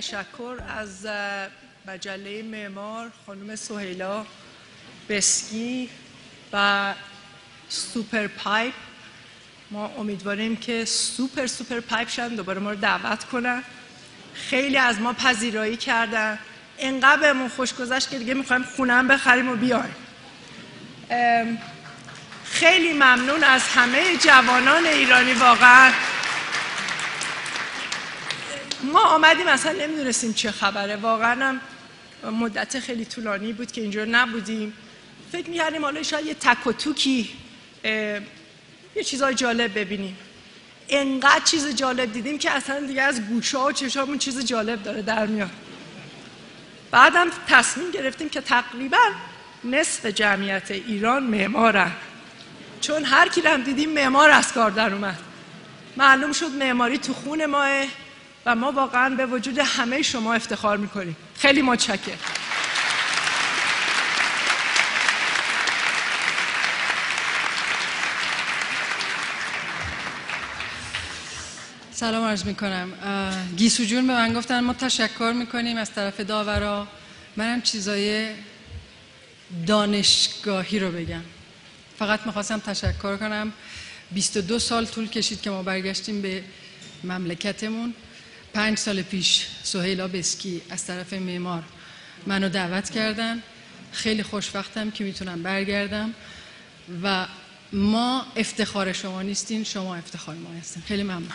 تشکر از مجله معمار خانم سهیلا بسکی و سوپر پایپ. ما امیدواریم که سوپر سوپر پایپ شن دوباره ما رو دعوت کنن. خیلی از ما پذیرایی کردن. انقدر بهمون خوش گذشت که دیگه می‌خوایم خونم بخریم و بیایم. خیلی ممنون از همه جوانان ایرانی واقعا. ما آمدیم اصلا نمی‌دونستیم چه خبره. واقعا هم مدت خیلی طولانی بود که اینجا نبودیم. فکر می‌کردیم حالا شاید یه تک و توکی یه چیزای جالب ببینیم. انقدر چیز جالب دیدیم که اصلا دیگه از گوشه و چشامون چیز جالب داره در میاد. بعدم تصمیم گرفتیم که تقریبا نصف جمعیت ایران معمارن. چون هر کی دیدیم معمار از کار در اومد. معلوم شد معماری تو خون ماه. و ما واقعا به وجود همه شما افتخار می‌کنیم. خیلی متشکرم. سلام عرض می‌کنم. گیسو جون به من گفتن ما تشکر می‌کنیم از طرف داورا. منم چیزای دانشگاهی رو بگم. فقط می‌خواستم تشکر کنم. 22 سال طول کشید که ما برگشتیم به مملکتمون. پنج سال پیش سهیلا بسکی از طرف معمار منو دعوت کردن. خیلی خوشبختم که می‌تونم برگردم و ما افتخار شما نیستین شما افتخار ما هستین. خیلی ممنون.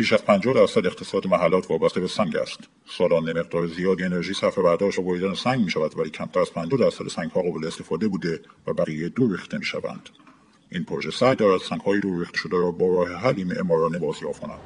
بیش از 50 درصد اقتصاد محلات وابسته به سنگ است. سالانه مقدار زیادی انرژی صرف برداشت و بریدن سنگ می شود ولی کمتر از 50 درصد سنگ ها قابل استفاده بوده و بقیه دور ریخته می شوند. این پروژه سعی دارد سنگ های دور ریخته شده را با راه حلی معمارانه بازیافت کند.